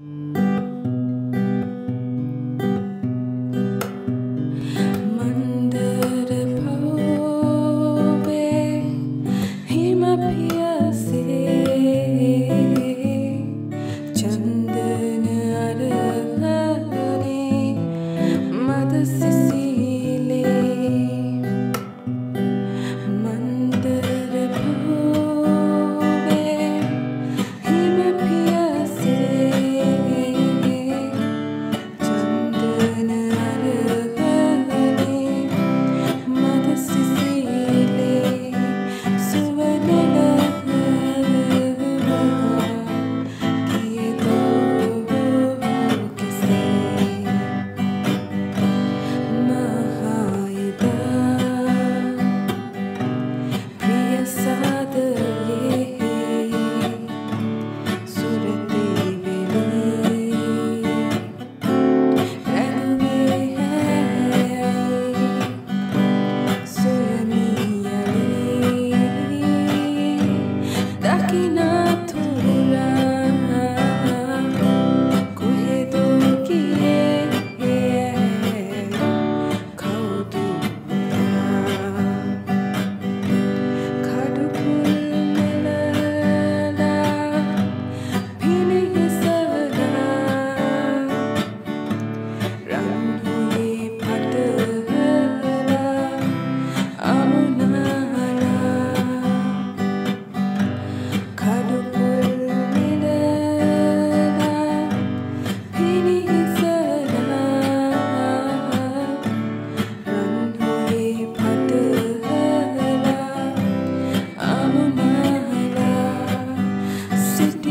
Mm. city.